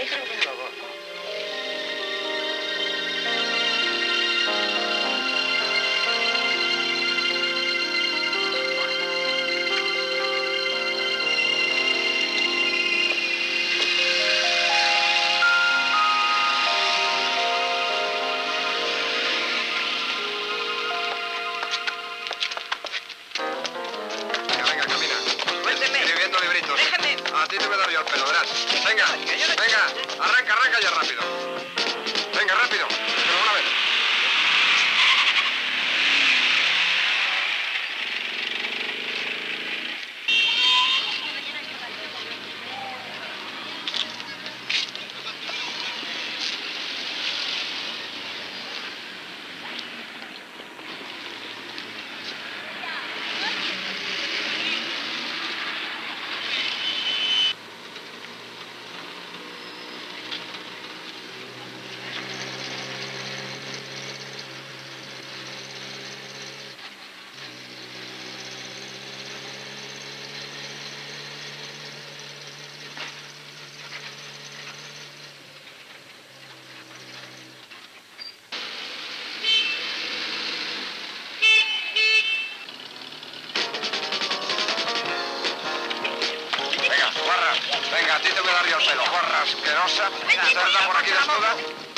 different Venga, a ti te voy a dar yo el celo, gorra asquerosa. Cerda por aquí desnuda.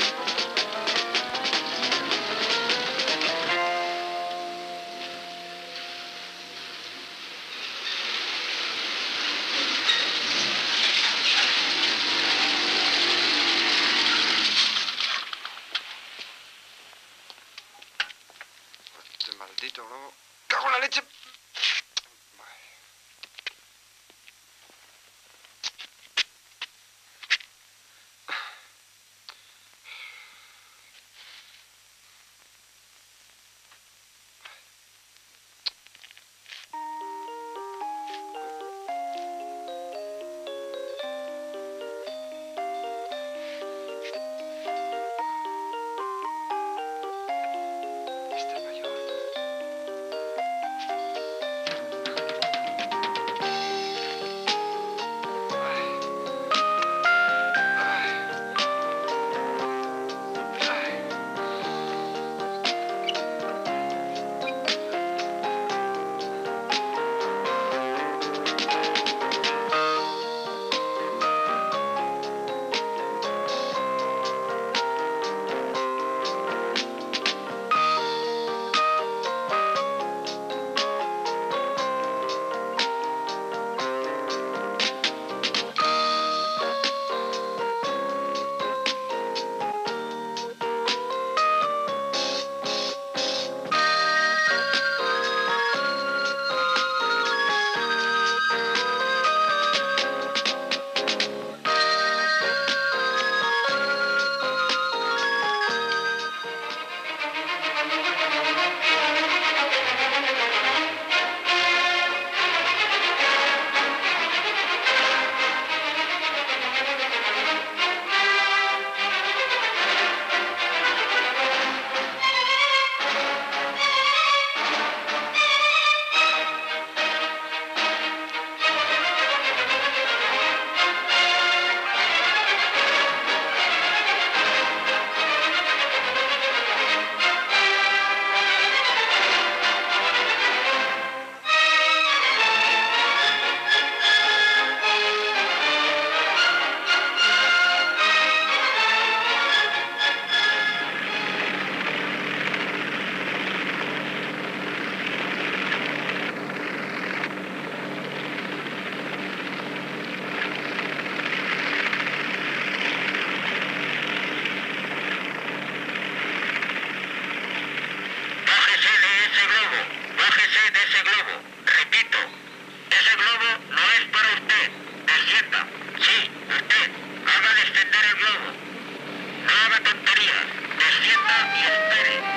Doscientos diez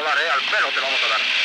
dar, ¿eh? Al pelo te vamos a dar.